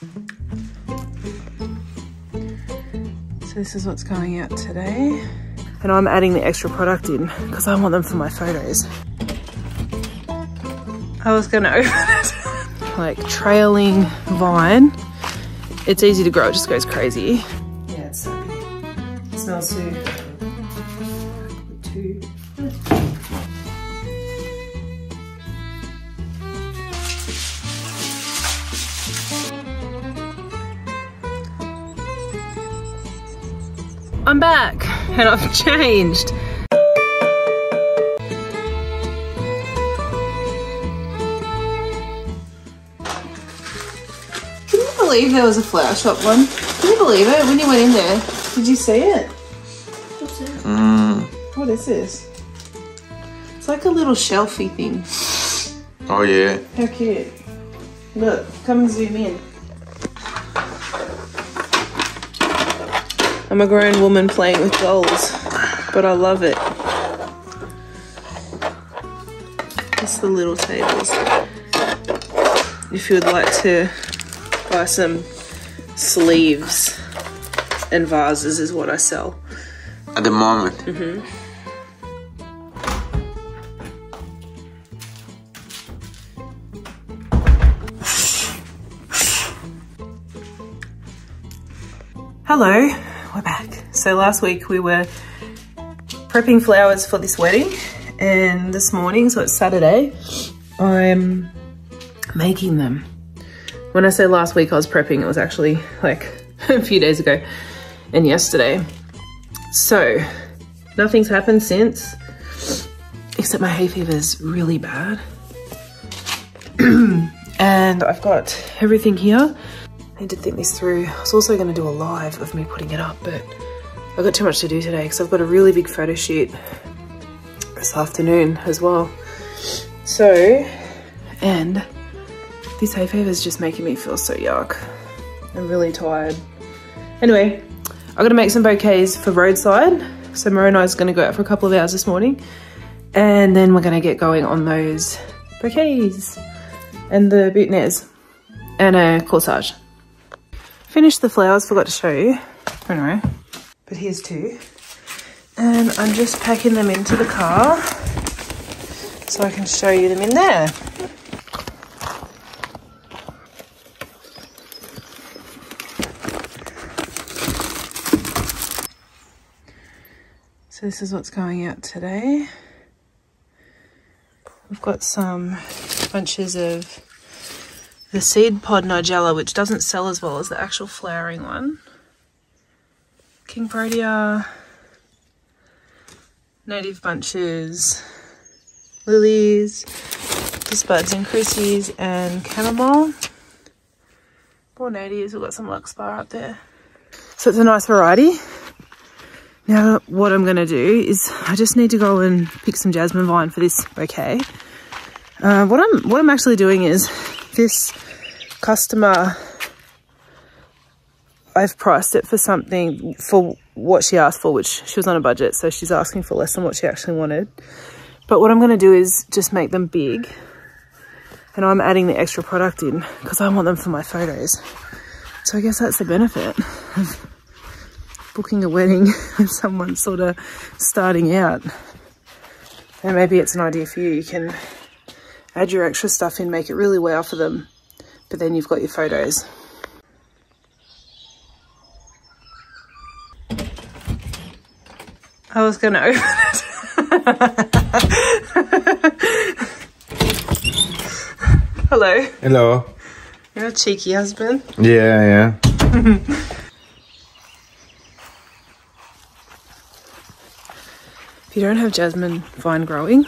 So this is what's going out today. And I'm adding the extra product in because I want them for my photos. I was gonna open it. like trailing vine. It's easy to grow, it just goes crazy. I'm back and I've changed. Can you believe there was a flower shop one? Can you believe it? When you went in there, did you see it? What's it? Mm. What is this? It's like a little shelfie thing. Oh yeah. How cute. Look, come and zoom in. I'm a grown woman playing with dolls, but I love it. It's the little tables. If you would like to buy some sleeves and vases is what I sell. At the moment. Mm-hmm. Hello, we're back. So last week we were prepping flowers for this wedding and this morning, so it's Saturday, I'm making them. When I say last week I was prepping, it was actually like a few days ago and yesterday. So nothing's happened since, except my hay fever is really bad. and I've got everything here. I need to think this through. I was also going to do a live of me putting it up, but I've got too much to do today because I've got a really big photo shoot this afternoon as well. So, and this hay fever is just making me feel so yuck. I'm really tired. Anyway, I'm gonna make some bouquets for roadside. So Mo and I is going to go out for a couple of hours this morning, and then we're going to get going on those bouquets and the boutonnieres and a corsage. Finished the flowers, forgot to show you. Anyway, but here's two. And I'm just packing them into the car so I can show you them in there. So this is what's going out today. We've got some bunches of the seed pod nigella, which doesn't sell as well as the actual flowering one. King Protea, native bunches, lilies, just buds and crucies, and chamomile. More natives, we've got some Luxbar up there. So it's a nice variety. Now what I'm gonna do is I just need to go and pick some jasmine vine for this bouquet. Uh, what I'm what I'm actually doing is this customer I've priced it for something for what she asked for, which she was on a budget, so she's asking for less than what she actually wanted. But what I'm going to do is just make them big, and I'm adding the extra product in because I want them for my photos. So I guess that's the benefit of booking a wedding and someone sort of starting out. And maybe it's an idea for you. You can add your extra stuff in, make it really wow for them, but then you've got your photos. I was gonna open it. Hello, Hello. you're a cheeky husband. Yeah, yeah. If you don't have jasmine vine growing,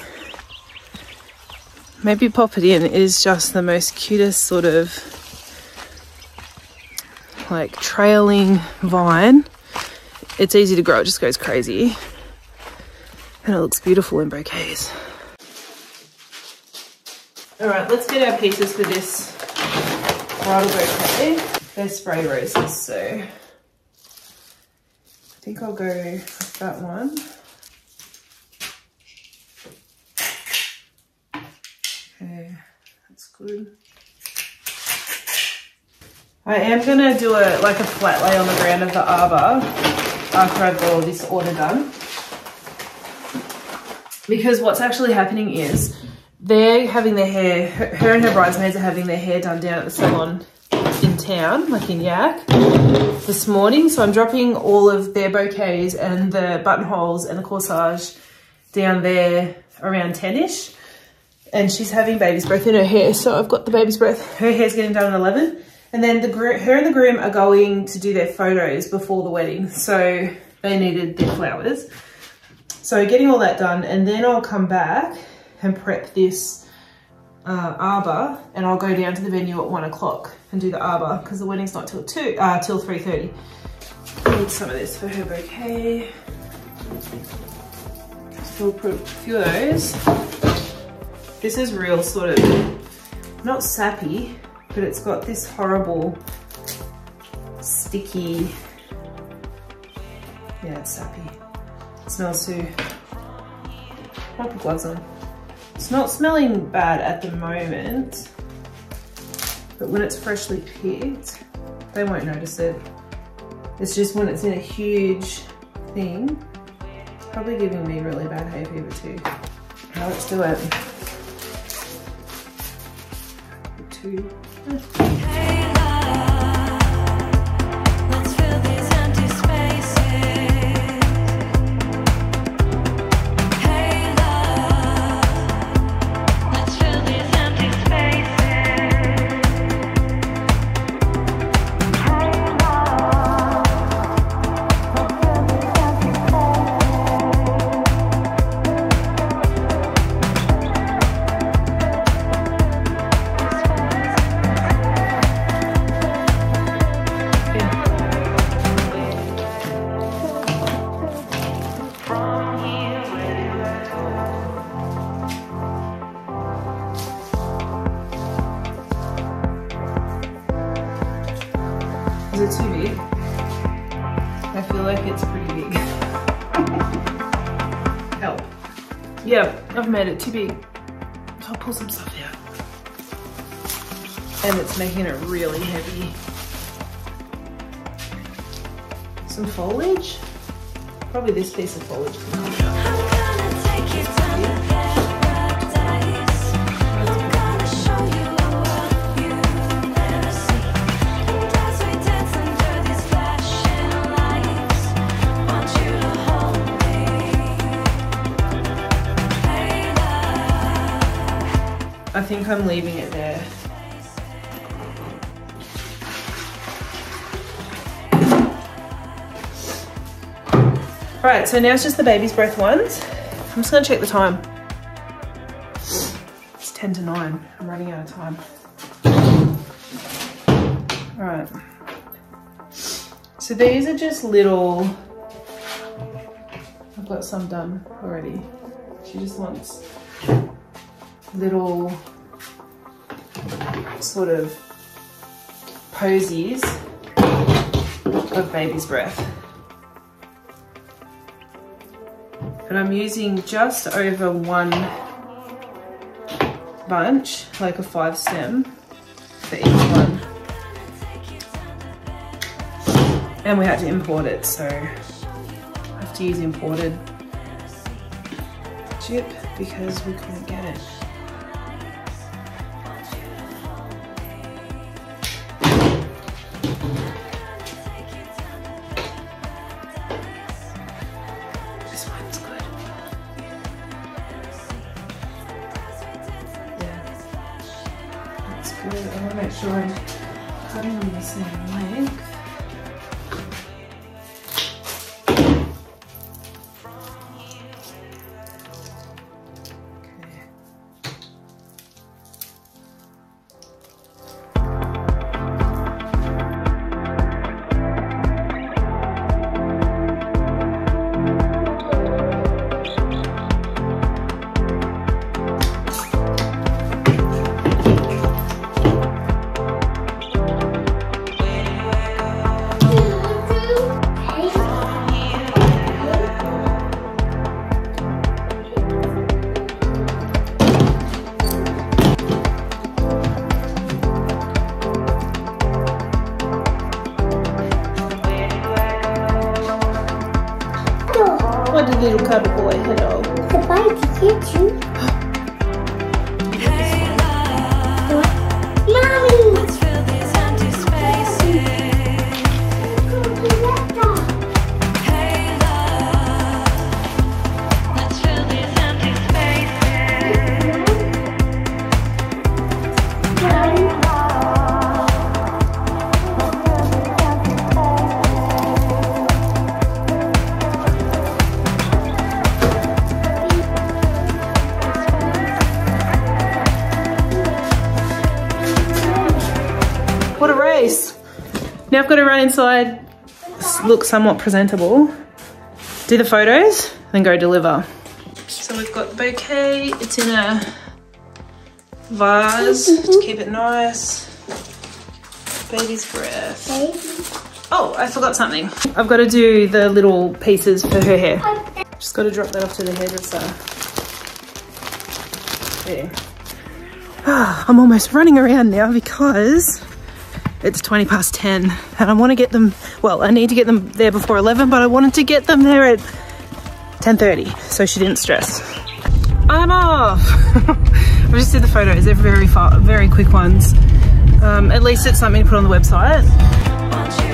maybe pop it in. It is just the most cutest sort of like trailing vine. It's easy to grow, it just goes crazy. And it looks beautiful in bouquets. All right, let's get our pieces for this bridal bouquet. They're spray roses, so I think I'll go with that one. Okay, that's good. I am gonna do a like a flat lay on the ground of the arbor after I've got all this order done. Because what's actually happening is they're having their hair, her and her bridesmaids are having their hair done down at the salon in town, like in Yack, this morning. So I'm dropping all of their bouquets and the buttonholes and the corsage down there around 10ish. And she's having baby's breath in her hair. So I've got the baby's breath. Her hair's getting done at 11. And then the her and the groom are going to do their photos before the wedding. So they needed their flowers. So getting all that done and then I'll come back and prep this uh, arbor and I'll go down to the venue at one o'clock and do the arbor because the wedding's not till two, uh, till 3.30. I need some of this for her bouquet. A few of those. This is real sort of, not sappy, but it's got this horrible sticky, yeah, it's sappy. Smells too. I'll put gloves on. It's not smelling bad at the moment, but when it's freshly picked, they won't notice it. It's just when it's in a huge thing, probably giving me really bad hay fever too. Now let's do it. Two. I've too big. So I'll pull some stuff out. And it's making it really heavy. Some foliage? Probably this piece of foliage. I think I'm leaving it there. Right, so now it's just the baby's breath ones. I'm just gonna check the time. It's 10 to 9. I'm running out of time. All right. So these are just little, I've got some done already. She just wants little sort of posies of baby's breath. And I'm using just over one bunch, like a five stem for each one. And we had to import it, so I have to use imported gyp because we couldn't get it. Good. I want to make sure I'm cutting on the same length. Got to run inside, look somewhat presentable, do the photos, then go deliver. So we've got the bouquet, it's in a vase to keep it nice. Baby's breath. Oh, I forgot something. I've got to do the little pieces for her hair. Just got to drop that off to the hairdresser. There. I'm almost running around now because it's 20 past 10 and I want to get them, well, I need to get them there before 11, but I wanted to get them there at 10.30 so she didn't stress. I'm off! I just did the photos, they're very far, very quick ones. Um, at least it's something to put on the website.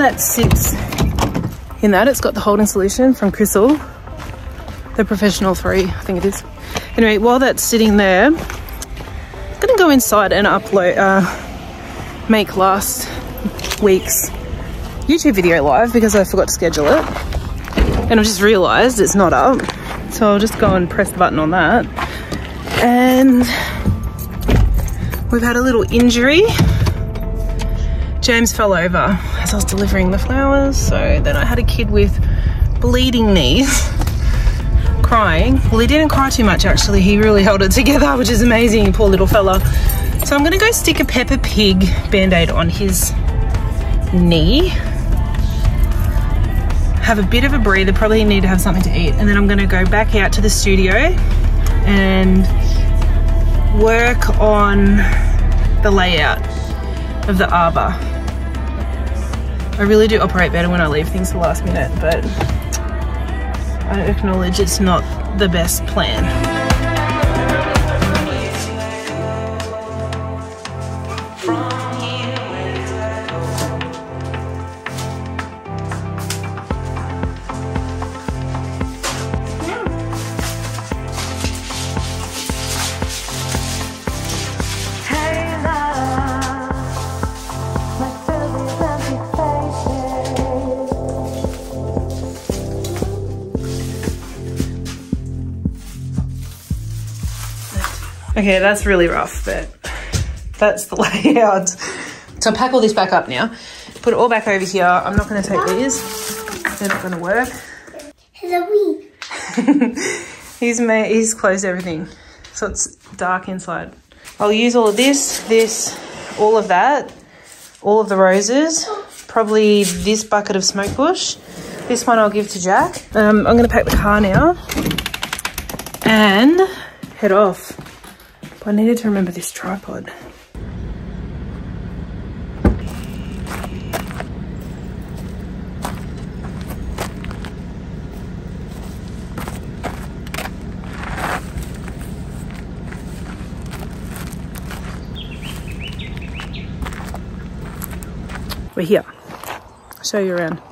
That sits in that, it's got the holding solution from Chrysal, the Professional 3, I think it is. Anyway, while that's sitting there, I'm gonna go inside and upload, uh, make last week's YouTube video live because I forgot to schedule it. And I've just realised it's not up. So I'll just go and press the button on that. And we've had a little injury. James fell over as I was delivering the flowers. So then I had a kid with bleeding knees crying. Well, he didn't cry too much actually. He really held it together, which is amazing, poor little fella. So I'm gonna go stick a Peppa Pig band-aid on his knee. Have a bit of a breather, probably need to have something to eat. And then I'm gonna go back out to the studio and work on the layout of the arbor. I really do operate better when I leave things to the last minute, but I acknowledge it's not the best plan. Okay, that's really rough, but that's the layout. So pack all this back up now. Put it all back over here. I'm not going to take these. They're not going to work. He's made, he's closed everything, so it's dark inside. I'll use all of this, this, all of that, all of the roses, probably this bucket of smoke bush. This one I'll give to Jack. Um, I'm going to pack the car now and head off. But I needed to remember this tripod. We're here. I'll show you around.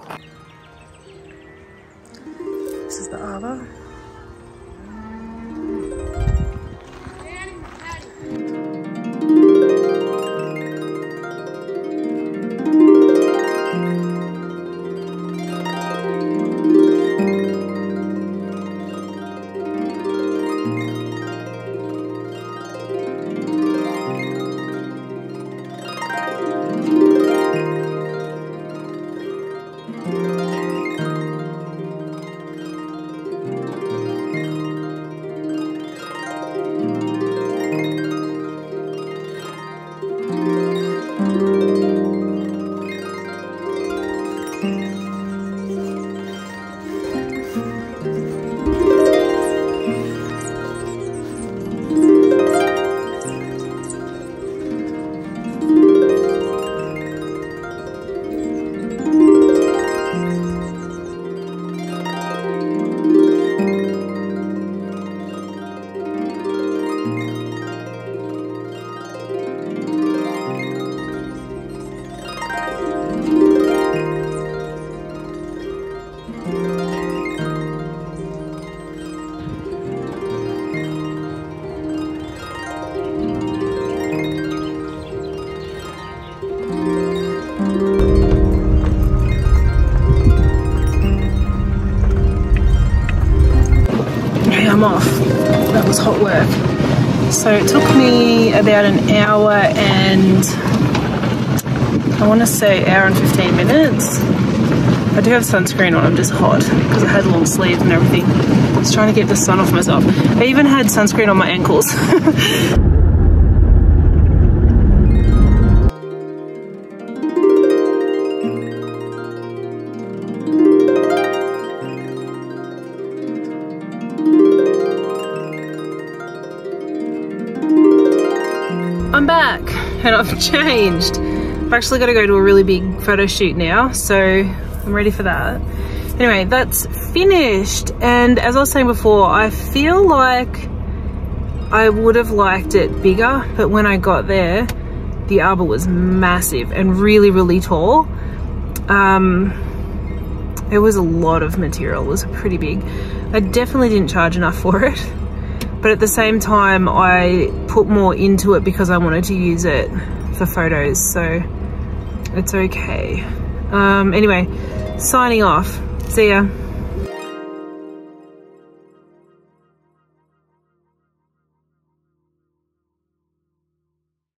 So it took me about an hour and I want to say hour and 15 minutes. I do have sunscreen on, I'm just hot because I had long sleeves and everything. I was trying to get the sun off myself. I even had sunscreen on my ankles. and I've changed. I've actually got to go to a really big photo shoot now, so I'm ready for that. Anyway, that's finished. And as I was saying before, I feel like I would have liked it bigger, but when I got there, the arbor was massive and really, really tall. Um, it was a lot of material, it was pretty big. I definitely didn't charge enough for it but at the same time I put more into it because I wanted to use it for photos so it's okay. Um, anyway signing off. See ya